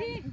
Daddy.